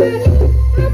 Música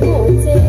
Vụ trên